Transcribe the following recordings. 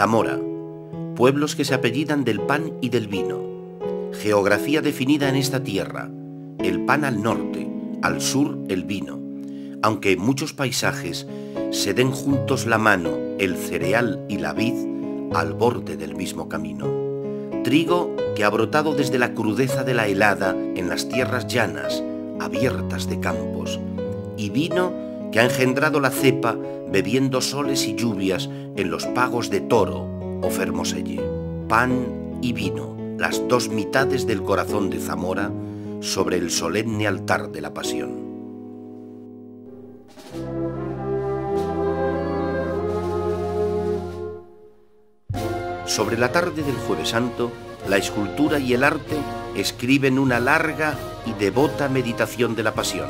Zamora, pueblos que se apellidan del pan y del vino. Geografía definida en esta tierra, el pan al norte, al sur el vino. Aunque en muchos paisajes se den juntos la mano el cereal y la vid al borde del mismo camino. Trigo que ha brotado desde la crudeza de la helada en las tierras llanas, abiertas de campos, y vino que ha engendrado la cepa bebiendo soles y lluvias en los pagos de Toro o Fermoselle. Pan y vino, las dos mitades del corazón de Zamora sobre el solemne altar de la pasión. Sobre la tarde del jueves santo, la escultura y el arte escriben una larga y devota meditación de la pasión.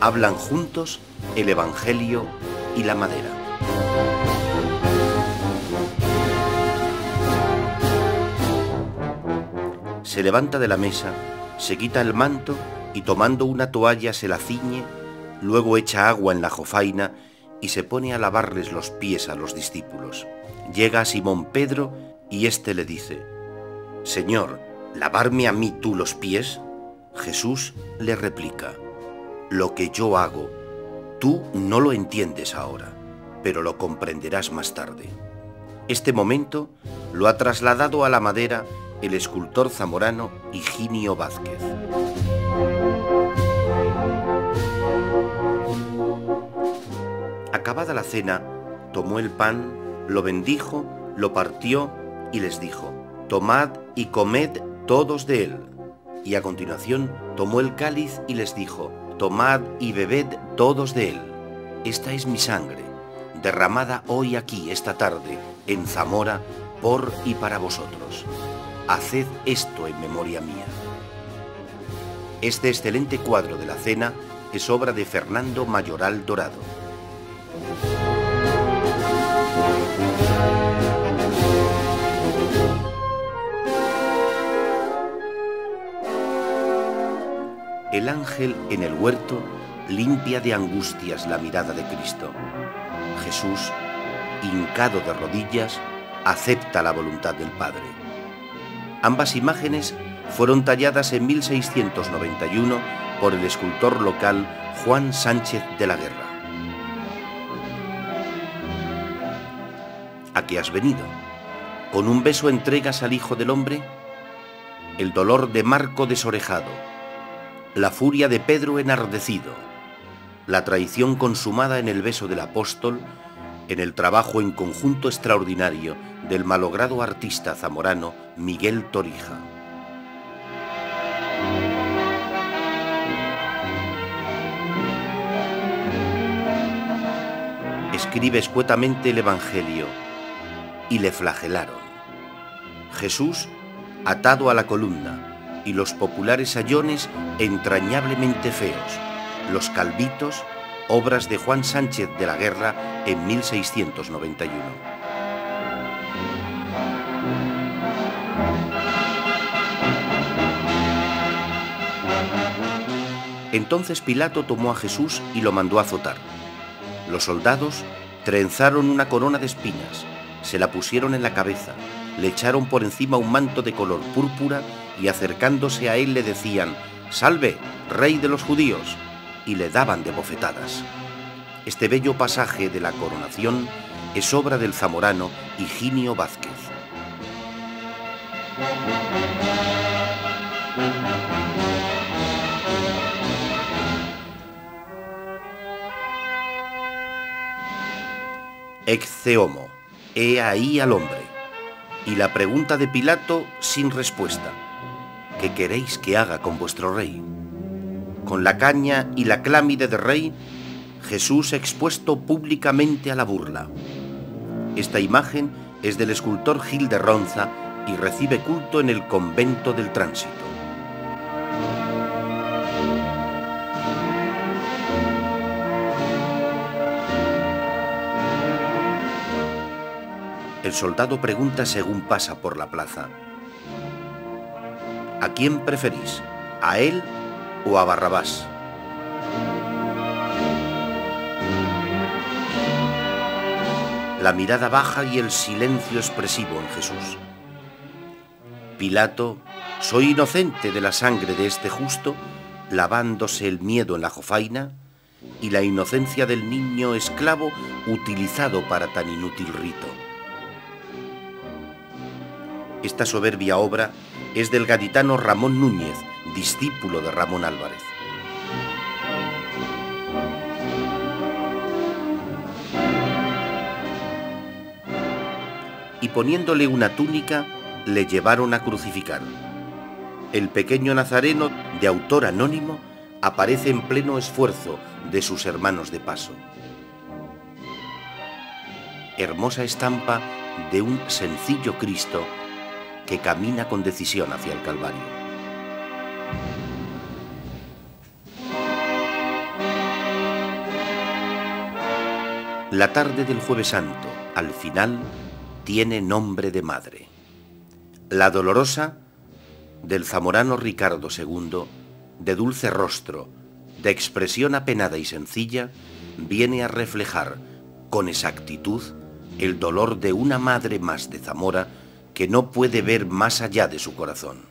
Hablan juntos el Evangelio y la madera. Se levanta de la mesa, se quita el manto y tomando una toalla se la ciñe, luego echa agua en la jofaina y se pone a lavarles los pies a los discípulos. Llega a Simón Pedro y éste le dice, Señor, ¿lavarme a mí tú los pies? Jesús le replica, Lo que yo hago, tú no lo entiendes ahora, pero lo comprenderás más tarde. Este momento lo ha trasladado a la madera el escultor zamorano Higinio Vázquez. Acabada la cena, tomó el pan, lo bendijo, lo partió y les dijo, Tomad y comed todos de él. Y a continuación tomó el cáliz y les dijo, Tomad y bebed todos de él. Esta es mi sangre, derramada hoy aquí, esta tarde, en Zamora, por y para vosotros. Haced esto en memoria mía. Este excelente cuadro de la cena es obra de Fernando Mayoral Dorado. El ángel en el huerto limpia de angustias la mirada de Cristo. Jesús, hincado de rodillas, acepta la voluntad del Padre. Ambas imágenes fueron talladas en 1691 por el escultor local Juan Sánchez de la Guerra. ¿A qué has venido? ¿Con un beso entregas al Hijo del Hombre? El dolor de Marco desorejado, la furia de Pedro enardecido, la traición consumada en el beso del apóstol, en el trabajo en conjunto extraordinario del malogrado artista zamorano Miguel Torija. Escribe escuetamente el Evangelio y le flagelaron. Jesús atado a la columna y los populares ayones entrañablemente feos, los calvitos, obras de Juan Sánchez de la Guerra en 1691. Entonces Pilato tomó a Jesús y lo mandó azotar. Los soldados trenzaron una corona de espinas, se la pusieron en la cabeza, le echaron por encima un manto de color púrpura y acercándose a él le decían, Salve, rey de los judíos, y le daban de bofetadas. Este bello pasaje de la coronación es obra del zamorano Higinio Vázquez. Ecce homo, he ahí al hombre. Y la pregunta de Pilato sin respuesta. ¿Qué queréis que haga con vuestro rey? Con la caña y la clámide de rey, Jesús expuesto públicamente a la burla. Esta imagen es del escultor Gil de Ronza y recibe culto en el convento del tránsito. El soldado pregunta según pasa por la plaza. ¿A quién preferís? ¿A él o a Barrabás? la mirada baja y el silencio expresivo en Jesús. Pilato, soy inocente de la sangre de este justo, lavándose el miedo en la jofaina, y la inocencia del niño esclavo utilizado para tan inútil rito. Esta soberbia obra es del gaditano Ramón Núñez, discípulo de Ramón Álvarez. Y poniéndole una túnica, le llevaron a crucificar. El pequeño nazareno, de autor anónimo, aparece en pleno esfuerzo de sus hermanos de paso. Hermosa estampa de un sencillo Cristo que camina con decisión hacia el Calvario. La tarde del jueves santo, al final, tiene nombre de madre. La dolorosa, del zamorano Ricardo II, de dulce rostro, de expresión apenada y sencilla, viene a reflejar con exactitud el dolor de una madre más de Zamora que no puede ver más allá de su corazón.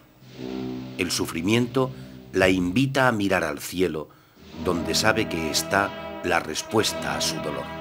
El sufrimiento la invita a mirar al cielo, donde sabe que está la respuesta a su dolor.